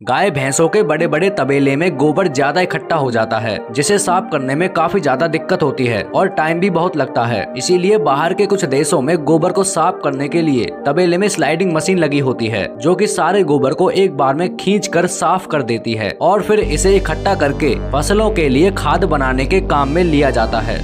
गाय भैंसों के बड़े बड़े तबेले में गोबर ज़्यादा इकट्ठा हो जाता है, जिसे साफ़ करने में काफ़ी ज़्यादा दिक्कत होती है और टाइम भी बहुत लगता है। इसीलिए बाहर के कुछ देशों में गोबर को साफ़ करने के लिए तबेले में स्लाइडिंग मशीन लगी होती है, जो कि सारे गोबर को एक बार में खींच कर साफ़ कर देती है और फिर इसे इकट्ठा करके फ़सलों के लिए खाद बनाने के काम में लिया जाता है।